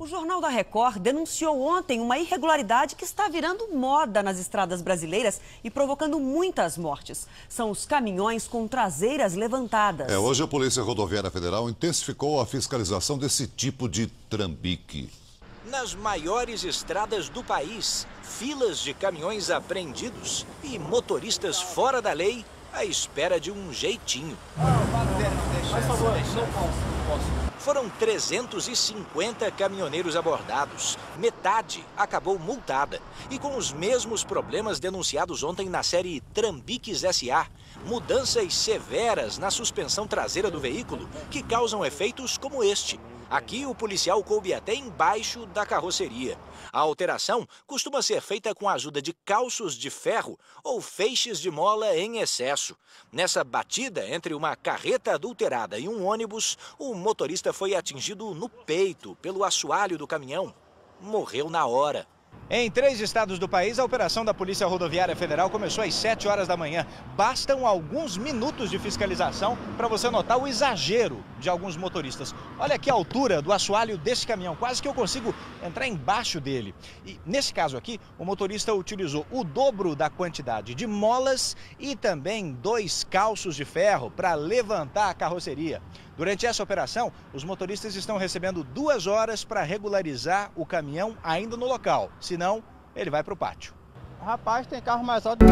O Jornal da Record denunciou ontem uma irregularidade que está virando moda nas estradas brasileiras e provocando muitas mortes. São os caminhões com traseiras levantadas. É, hoje a Polícia Rodoviária Federal intensificou a fiscalização desse tipo de trambique. Nas maiores estradas do país, filas de caminhões apreendidos e motoristas fora da lei à espera de um jeitinho. Por favor, não posso. Foram 350 caminhoneiros abordados. Metade acabou multada. E com os mesmos problemas denunciados ontem na série Trambiques SA. Mudanças severas na suspensão traseira do veículo que causam efeitos como este. Aqui o policial coube até embaixo da carroceria. A alteração costuma ser feita com a ajuda de calços de ferro ou feixes de mola em excesso. Nessa batida entre uma carreta adulterada e um ônibus, o motorista foi atingido no peito pelo assoalho do caminhão. Morreu na hora. Em três estados do país, a operação da Polícia Rodoviária Federal começou às 7 horas da manhã. Bastam alguns minutos de fiscalização para você notar o exagero de alguns motoristas. Olha a altura do assoalho desse caminhão, quase que eu consigo entrar embaixo dele. E nesse caso aqui, o motorista utilizou o dobro da quantidade de molas e também dois calços de ferro para levantar a carroceria. Durante essa operação, os motoristas estão recebendo duas horas para regularizar o caminhão ainda no local, senão ele vai para o pátio. Rapaz, tem carro mais alto.